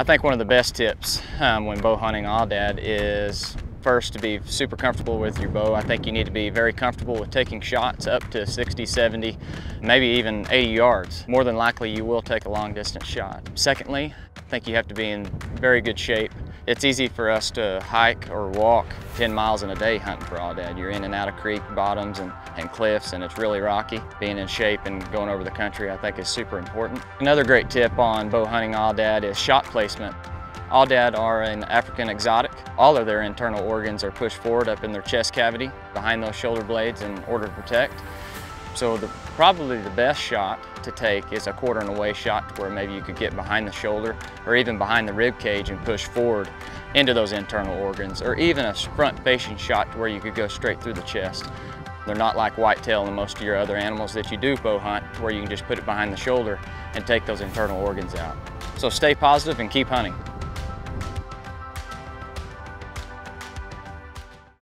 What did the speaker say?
I think one of the best tips um, when bow hunting aoudad is first to be super comfortable with your bow. I think you need to be very comfortable with taking shots up to 60, 70, maybe even 80 yards. More than likely you will take a long distance shot. Secondly, I think you have to be in very good shape. It's easy for us to hike or walk 10 miles in a day hunting for aoudad. You're in and out of creek bottoms and, and cliffs and it's really rocky. Being in shape and going over the country I think is super important. Another great tip on bow hunting aoudad is shot placement. Aoudad are an African exotic. All of their internal organs are pushed forward up in their chest cavity, behind those shoulder blades in order to protect. So the, probably the best shot to take is a quarter and away shot to where maybe you could get behind the shoulder or even behind the rib cage and push forward into those internal organs or even a front facing shot to where you could go straight through the chest. They're not like whitetail and most of your other animals that you do bow hunt where you can just put it behind the shoulder and take those internal organs out. So stay positive and keep hunting.